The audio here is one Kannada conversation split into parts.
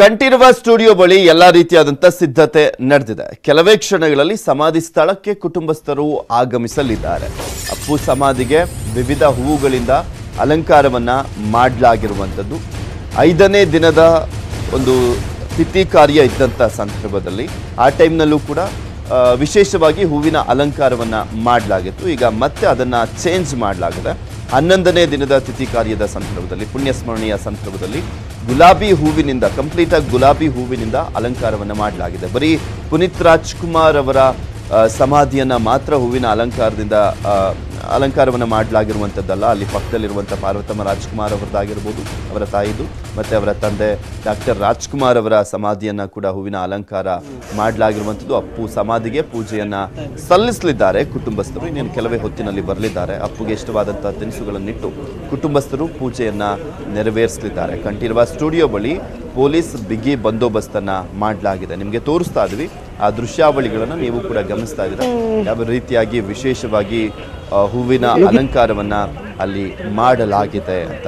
ಕಂಠೀರವ ಸ್ಟುಡಿಯೋ ಬಳಿ ಎಲ್ಲಾ ರೀತಿಯಾದಂತ ಸಿದ್ಧತೆ ನಡೆದಿದೆ. ಕೆಲವೇ ಕ್ಷಣಗಳಲ್ಲಿ ಸಮಾಧಿ ಸ್ಥಳಕ್ಕೆ ಕುಟುಂಬಸ್ಥರು ಆಗಮಿಸಲಿದ್ದಾರೆ. ಅಪ್ಪು ಸಮಾಧಿಗೆ ವಿವಿಧ ಹೂವುಗಳಿಂದ ಅಲಂಕಾರವನ್ನ ಮಾಡಲಾಗಿರುವಂಥದ್ದು ಐದನೇ ದಿನದ ಒಂದು ತಿಥಿ ಕಾರ್ಯ ಇದ್ದಂಥ ಸಂದರ್ಭದಲ್ಲಿ ಆ ಟೈಮ್ನಲ್ಲೂ ಕೂಡ ವಿಶೇಷವಾಗಿ ಹೂವಿನ ಅಲಂಕಾರವನ್ನ ಮಾಡಲಾಗಿತ್ತು. ಈಗ ಮತ್ತೆ ಅದನ್ನ ಚೇಂಜ್ ಮಾಡಲಾಗಿದೆ. ಹನ್ನೊಂದನೇ ದಿನದ ತಿಥಿ ಕಾರ್ಯದ ಸಂದರ್ಭದಲ್ಲಿ, ಪುಣ್ಯಸ್ಮರಣೆಯ ಸಂದರ್ಭದಲ್ಲಿ ಗುಲಾಬಿ ಹೂವಿನಿಂದ, ಕಂಪ್ಲೀಟ್ ಆಗಿ ಗುಲಾಬಿ ಹೂವಿನಿಂದ ಅಲಂಕಾರವನ್ನು ಮಾಡಲಾಗಿದೆ. ಬರೀ ಪುನೀತ್ ರಾಜ್ಕುಮಾರ್ ಅವರ ಸಮಾಧಿಯನ್ನು ಮಾತ್ರ ಹೂವಿನ ಅಲಂಕಾರದಿಂದ ಅಲಂಕಾರವನ್ನ ಮಾಡಲಾಗಿರುವಂಥದ್ದಲ್ಲ. ಅಲ್ಲಿ ಪಕ್ಕದಲ್ಲಿರುವಂಥ ಪಾರ್ವತಮ್ಮ ರಾಜ್ಕುಮಾರ್ ಅವರದ್ದಾಗಿರ್ಬೋದು, ಅವರ ತಾಯಿದು, ಮತ್ತು ಅವರ ತಂದೆ ಡಾಕ್ಟರ್ ರಾಜ್ಕುಮಾರ್ ಅವರ ಸಮಾಧಿಯನ್ನು ಕೂಡ ಹೂವಿನ ಅಲಂಕಾರ ಮಾಡಲಾಗಿರುವಂಥದ್ದು. ಅಪ್ಪು ಸಮಾಧಿಗೆ ಪೂಜೆಯನ್ನು ಸಲ್ಲಿಸಲಿದ್ದಾರೆ. ಕುಟುಂಬಸ್ಥರು ಇನ್ನೇನು ಕೆಲವೇ ಹೊತ್ತಿನಲ್ಲಿ ಬರಲಿದ್ದಾರೆ. ಅಪ್ಪುಗೆ ಇಷ್ಟವಾದಂಥ ತಿನಿಸುಗಳನ್ನಿಟ್ಟು ಕುಟುಂಬಸ್ಥರು ಪೂಜೆಯನ್ನು ನೆರವೇರಿಸಲಿದ್ದಾರೆ. ಕಂಠೀರವ ಸ್ಟುಡಿಯೋ ಬಳಿ ಪೊಲೀಸ್ ಬಿಗಿ ಬಂದೋಬಸ್ತನ್ನ ಮಾಡಲಾಗಿದೆ. ನಿಮಗೆ ತೋರಿಸ್ತಾ ಇದ್ವಿ. ಆ ದೃಶ್ಯಾವಳಿಗಳನ್ನು ನೀವು ಕೂಡ ಗಮನಿಸ್ತಾ ಇದ್ದೀರಾ. ಯಾವ ರೀತಿಯಾಗಿ ವಿಶೇಷವಾಗಿ ಹೂವಿನ ಅಲಂಕಾರವನ್ನು ಅಲ್ಲಿ ಮಾಡಲಾಗಿದೆ ಅಂತ.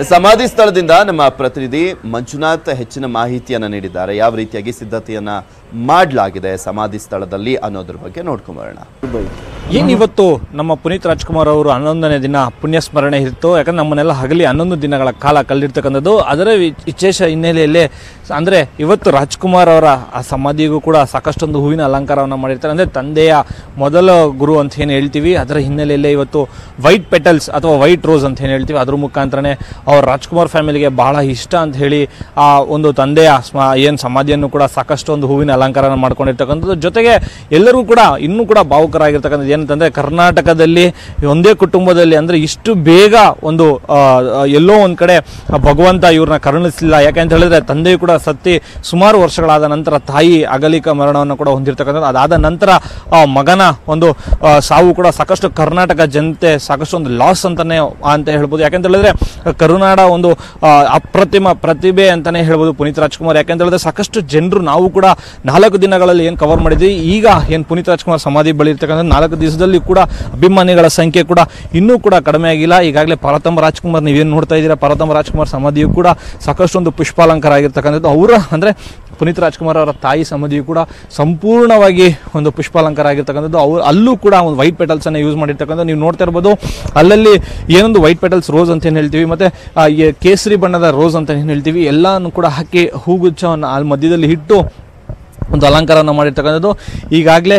ಸಮಾಧಿ ಸ್ಥಳದಿಂದ ನಮ್ಮ ಪ್ರತಿನಿಧಿ ಮಂಜುನಾಥ್ ಹೆಚ್ಚಿನ ಮಾಹಿತಿಯನ್ನು ನೀಡಿದ್ದಾರೆ. ಯಾವ ರೀತಿಯಾಗಿ ಸಿದ್ಧತೆಯನ್ನ ಮಾಡಲಾಗಿದೆ ಸಮಾಧಿ ಸ್ಥಳದಲ್ಲಿ ಅನ್ನೋದ್ರ ಬಗ್ಗೆ ನೋಡ್ಕೊಂಬರೋಣ ಏನಿವತ್ತು ನಮ್ಮ ಪುನೀತ್ ರಾಜ್ಕುಮಾರ್ ಅವರು ಹನ್ನೊಂದನೇ ದಿನ ಪುಣ್ಯಸ್ಮರಣೆ ಇತ್ತು. ಯಾಕಂದ್ರೆ ನಮ್ಮನ್ನೆಲ್ಲ ಹಗಲಿ ಹನ್ನೊಂದು ದಿನಗಳ ಕಾಲ ಕಳೆದಿರ್ತಕ್ಕಂಥದ್ದು. ಅದರ ವಿಶೇಷ ಹಿನ್ನೆಲೆಯಲ್ಲಿ ಅಂದ್ರೆ ಇವತ್ತು ರಾಜ್ಕುಮಾರ್ ಅವರ ಆ ಸಮಾಧಿಗೂ ಕೂಡ ಸಾಕಷ್ಟೊಂದು ಹೂವಿನ ಅಲಂಕಾರವನ್ನು ಮಾಡಿರ್ತಾರೆ. ಅಂದ್ರೆ ತಂದೆಯ ಮೊದಲ ಗುರು ಅಂತ ಏನು ಹೇಳ್ತೀವಿ, ಅದರ ಹಿನ್ನೆಲೆಯಲ್ಲೇ ಇವತ್ತು ವೈಟ್ ಪೆಟಲ್ಸ್ ಅಥವಾ ವೈಟ್ ರೋಸ್ ಅಂತ ಏನು ಹೇಳ್ತೀವಿ, ಅದ್ರ ಮುಖಾಂತರನೇ ಅವ್ರ ರಾಜ್ಕುಮಾರ್ ಫ್ಯಾಮಿಲಿಗೆ ಬಹಳ ಇಷ್ಟ ಅಂತ ಹೇಳಿ ಆ ಒಂದು ತಂದೆಯ ಸ್ಮ, ಏನು ಸಮಾಧಿಯನ್ನು ಕೂಡ ಸಾಕಷ್ಟೊಂದು ಹೂವಿನ ಅಲಂಕಾರನ ಮಾಡ್ಕೊಂಡಿರ್ತಕ್ಕಂಥದ್ದು. ಜೊತೆಗೆ ಎಲ್ಲರೂ ಕೂಡ, ಇನ್ನೂ ಕೂಡ ಭಾವುಕರಾಗಿರ್ತಕ್ಕಂಥದ್ದು ಏನಂತಂದ್ರೆ ಕರ್ನಾಟಕದಲ್ಲಿ, ಒಂದೇ ಕುಟುಂಬದಲ್ಲಿ ಅಂದ್ರೆ ಇಷ್ಟು ಬೇಗ ಒಂದು ಎಲ್ಲೋ ಒಂದು ಕಡೆ ಭಗವಂತ ಇವ್ರನ್ನ ಕರುಣಿಸಲಿಲ್ಲ. ಯಾಕಂತ ಹೇಳಿದ್ರೆ ತಂದೆಯು ಕೂಡ ಸತ್ತಿ ಸುಮಾರು ವರ್ಷಗಳಾದ ನಂತರ ತಾಯಿ ಅಗಲಿಕ ಮರಣವನ್ನು ಕೂಡ ಹೊಂದಿರತಕ್ಕಂಥದ್ದು. ಅದಾದ ನಂತರ ಮಗನ ಒಂದು ಸಾವು ಕೂಡ ಸಾಕಷ್ಟು ಕರ್ನಾಟಕ ಜನತೆ ಸಾಕಷ್ಟು ಒಂದು ಲಾಸ್ ಅಂತಲೇ ಅಂತ ಹೇಳ್ಬೋದು. ಯಾಕೆಂತ ಹೇಳಿದ್ರೆ, ಕರುನಾಡ ಒಂದು ಅಪ್ರತಿಮ ಪ್ರತಿಭೆ ಅಂತಲೇ ಹೇಳ್ಬೋದು ಪುನೀತ್ ರಾಜ್ಕುಮಾರ್. ಯಾಕೆಂತ ಹೇಳಿದ್ರೆ ಸಾಕಷ್ಟು ಜನರು ನಾವು ಕೂಡ ನಾಲ್ಕು ದಿನಗಳಲ್ಲಿ ಏನು ಕವರ್ ಮಾಡಿದ್ವಿ, ಈಗ ಏನು ಪುನೀತ್ ರಾಜ್ಕುಮಾರ್ ಸಮಾಧಿ ಬಳಿ ಇರ್ತಕ್ಕಂಥ ನಾಲ್ಕು ದಿವಸದಲ್ಲಿ ಕೂಡ ಅಭಿಮಾನಿಗಳ ಸಂಖ್ಯೆ ಕೂಡ ಇನ್ನೂ ಕೂಡ ಕಡಿಮೆ ಆಗಿಲ್ಲ. ಈಗಾಗಲೇ ಪರತಮ್ಮ ರಾಜ್ಕುಮಾರ್, ನೀವೇನು ನೋಡ್ತಾ ಇದ್ದೀರಾ ಪರತಮ್ಮ ರಾಜ್ಕುಮಾರ್ ಸಮಾಧಿಯು ಕೂಡ ಸಾಕಷ್ಟು ಒಂದು ಪುಷ್ಪಾಲಂಕಾರ ಆಗಿರ್ತಕ್ಕಂಥದ್ದು. ಅವರ, ಅಂದರೆ ಪುನೀತ್ ರಾಜ್ಕುಮಾರ್ ಅವರ ತಾಯಿ ಸಮಾಧಿಯು ಕೂಡ ಸಂಪೂರ್ಣವಾಗಿ ಒಂದು ಪುಷ್ಪಾಲಂಕಾರ ಆಗಿರ್ತಕ್ಕಂಥದ್ದು ಅವ್ರು ಅಲ್ಲೂ ಕೂಡ ಒಂದು ವೈಟ್ ಪೆಟಲ್ಸನ್ನು ಯೂಸ್ ಮಾಡಿರ್ತಕ್ಕಂಥ ನೀವು ನೋಡ್ತಾ ಇರ್ಬೋದು, ಅಲ್ಲಲ್ಲಿ ಏನೊಂದು ವೈಟ್ ಪೆಟಲ್ಸ್ ರೋಸ್ ಅಂತ ಏನು ಹೇಳ್ತೀವಿ, ಮತ್ತು ಕೇಸರಿ ಬಣ್ಣದ ರೋಸ್ ಅಂತ ಏನು ಹೇಳ್ತೀವಿ, ಎಲ್ಲನೂ ಕೂಡ ಹಾಕಿ ಹೂಗುಚ್ಛವನ್ನು ಅಲ್ಲಿ ಮಧ್ಯದಲ್ಲಿ ಇಟ್ಟು ಒಂದು ಅಲಂಕಾರವನ್ನು ಮಾಡಿರ್ತಕ್ಕಂಥದ್ದು. ಈಗಾಗಲೇ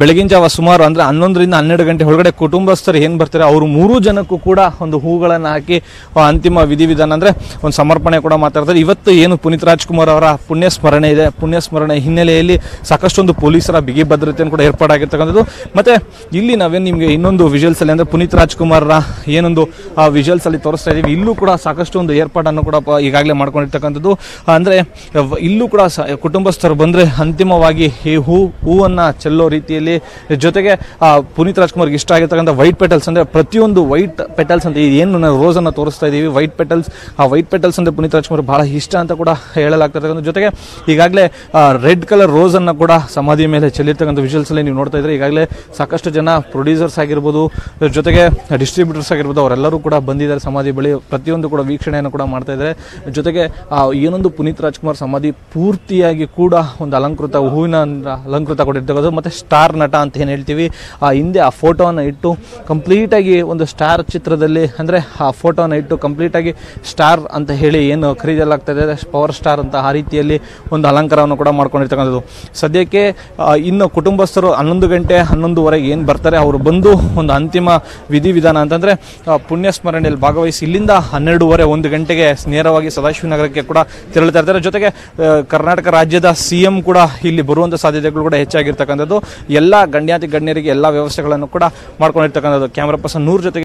ಬೆಳಗಿನ ಜಾವ ಸುಮಾರು ಅಂದರೆ ಹನ್ನೊಂದರಿಂದ ಹನ್ನೆರಡು ಗಂಟೆ ಒಳಗಡೆ ಕುಟುಂಬಸ್ಥರು ಏನು ಬರ್ತಾರೆ, ಅವರು ಮೂರು ಜನಕ್ಕೂ ಕೂಡ ಒಂದು ಹೂಗಳನ್ನು ಹಾಕಿ ಅಂತಿಮ ವಿಧಿವಿಧಾನ ಅಂದರೆ ಒಂದು ಸಮರ್ಪಣೆ ಕೂಡ ಮಾತಾಡ್ತಾರೆ. ಇವತ್ತು ಏನು ಪುನೀತ್ ರಾಜ್ಕುಮಾರ್ ಅವರ ಪುಣ್ಯ ಸ್ಮರಣೆ ಇದೆ, ಪುಣ್ಯ ಸ್ಮರಣೆ ಹಿನ್ನೆಲೆಯಲ್ಲಿ ಸಾಕಷ್ಟೊಂದು ಪೊಲೀಸರ ಬಿಗಿ ಭದ್ರತೆಯನ್ನು ಕೂಡ ಏರ್ಪಾಡಾಗಿರ್ತಕ್ಕಂಥದ್ದು. ಮತ್ತು, ಇಲ್ಲಿ ನಾವೇನು ನಿಮಗೆ ಇನ್ನೊಂದು ವಿಜುವಲ್ಸಲ್ಲಿ ಅಂದರೆ ಪುನೀತ್ ರಾಜ್ಕುಮಾರ್ರ ಏನೊಂದು, ಆ ವಿಜುವಲ್ಸ್ ಅಲ್ಲಿ ತೋರಿಸ್ತಾ ಇದ್ದೀವಿ ಇಲ್ಲೂ ಕೂಡ ಸಾಕಷ್ಟು ಒಂದು ಏರ್ಪಾಡನ್ನು ಕೂಡ ಈಗಾಗಲೇ ಮಾಡ್ಕೊಂಡಿರ್ತಕ್ಕಂಥದ್ದು. ಅಂದರೆ, ಇಲ್ಲೂ ಕೂಡ ಕುಟುಂಬಸ್ಥರು ಬಂದರೆ ಅಂತಿಮವಾಗಿ ಈ ಹೂ, ಹೂವನ್ನು ಚೆಲ್ಲೋ ರೀತಿಯಲ್ಲಿ. ಜೊತೆಗೆ ಪುನೀತ್ ರಾಜ್ಕುಮಾರ್ಗೆ ಇಷ್ಟ ಆಗಿರ್ತಕ್ಕಂಥ ವೈಟ್ ಪೆಟಲ್ಸ್ ಅಂದರೆ ಪ್ರತಿಯೊಂದು ವೈಟ್ ಪೆಟಲ್ಸ್ ಅಂತ ಏನು ನಾವು ರೋಸನ್ನು ತೋರಿಸ್ತಾ ಇದ್ದೀವಿ. ವೈಟ್ ಪೆಟಲ್ಸ್, ಆ ವೈಟ್ ಪೆಟಲ್ಸ್ ಅಂದರೆ ಪುನೀತ್ ರಾಜ್ಕುಮಾರ್ ಬಹಳ ಇಷ್ಟ ಅಂತ ಕೂಡ ಹೇಳಲಾಗ್ತಿರ್ತಕ್ಕಂಥ ಜೊತೆಗೆ, ಈಗಾಗಲೇ ರೆಡ್ ಕಲರ್ ರೋಸನ್ನು ಕೂಡ ಸಮಾಧಿ ಮೇಲೆ ಚೆಲ್ಲಿರ್ತಕ್ಕಂಥ ವಿಜುವಲ್ಸ್ ಅಲ್ಲಿ ನೀವು ನೋಡ್ತಾ ಇದ್ರೆ ಈಗಾಗಲೇ ಸಾಕಷ್ಟು ಜನ ಪ್ರೊಡ್ಯೂಸರ್ಸ್ ಆಗಿರ್ಬೋದು, ಜೊತೆಗೆ ಡಿಸ್ಟ್ರಿಬ್ಯೂಟರ್ಸ್ ಆಗಿರ್ಬೋದು, ಅವರೆಲ್ಲರೂ ಕೂಡ ಬಂದಿದ್ದಾರೆ ಸಮಾಧಿ ಬಳಿ. ಪ್ರತಿಯೊಂದು ಕೂಡ ವೀಕ್ಷಣೆಯನ್ನು ಕೂಡ ಮಾಡ್ತಾ ಇದ್ದಾರೆ. ಜೊತೆಗೆ ಏನೊಂದು ಪುನೀತ್ ರಾಜ್ಕುಮಾರ್ ಸಮಾಧಿ ಪೂರ್ತಿಯಾಗಿ ಕೂಡ ಒಂದು ಅಲಂಕೃತ, ಹೂವಿನ ಅಲಂಕೃತ ಕೊಟ್ಟಿರ್ತಕ್ಕಂಥದ್ದು, ಮತ್ತು ಸ್ಟಾರ್ ನಟ ಅಂತ ಏನು ಹೇಳ್ತೀವಿ, ಆ, ಹಿಂದೆ ಆ ಫೋಟೋವನ್ನು ಇಟ್ಟು ಕಂಪ್ಲೀಟಾಗಿ ಒಂದು ಸ್ಟಾರ್ ಚಿತ್ರದಲ್ಲಿ, ಅಂದರೆ ಆ ಫೋಟೋನ ಇಟ್ಟು ಕಂಪ್ಲೀಟಾಗಿ ಸ್ಟಾರ್ ಅಂತ ಹೇಳಿ ಏನು ಖರೀದಲಾಗ್ತದೆ ಪವರ್ ಸ್ಟಾರ್ ಅಂತ ಆ ರೀತಿಯಲ್ಲಿ ಒಂದು ಅಲಂಕಾರವನ್ನು ಕೂಡ ಮಾಡ್ಕೊಂಡಿರ್ತಕ್ಕಂಥದ್ದು. ಸದ್ಯಕ್ಕೆ ಇನ್ನು ಕುಟುಂಬಸ್ಥರು ಹನ್ನೊಂದು ಗಂಟೆ, ಹನ್ನೊಂದುವರೆಗೆ ಏನು ಬರ್ತಾರೆ, ಅವರು ಬಂದು ಒಂದು ಅಂತಿಮ ವಿಧಿವಿಧಾನ ಅಂತಂದರೆ ಪುಣ್ಯ ಸ್ಮರಣೆಯಲ್ಲಿ ಭಾಗವಹಿಸಿ ಇಲ್ಲಿಂದ ಹನ್ನೆರಡೂವರೆ, ಒಂದು ಗಂಟೆಗೆ ನೇರವಾಗಿ ಸದಾಶಿವನಗರಕ್ಕೆ ಕೂಡ ತೆರಳುತ್ತಾ ಇರ್ತಾರೆ. ಜೊತೆಗೆ ಕರ್ನಾಟಕ ರಾಜ್ಯದ ಸಿ ಕೂಡ ಇಲ್ಲಿ ಬರುವಂಥ ಸಾಧ್ಯತೆಗಳು ಕೂಡ ಹೆಚ್ಚಾಗಿರ್ತಕ್ಕಂಥದ್ದು. ಎಲ್ಲ ಗಣ್ಯಾತಿ ಗಣ್ಯರಿಗೆ ಎಲ್ಲ ವ್ಯವಸ್ಥೆಗಳನ್ನು ಕೂಡ ಮಾಡ್ಕೊಂಡಿರ್ತಕ್ಕಂಥದ್ದು. ಕ್ಯಾಮ್ರಾ ಪರ್ಸನ್ ನೂರು ಜೊತೆಗೆ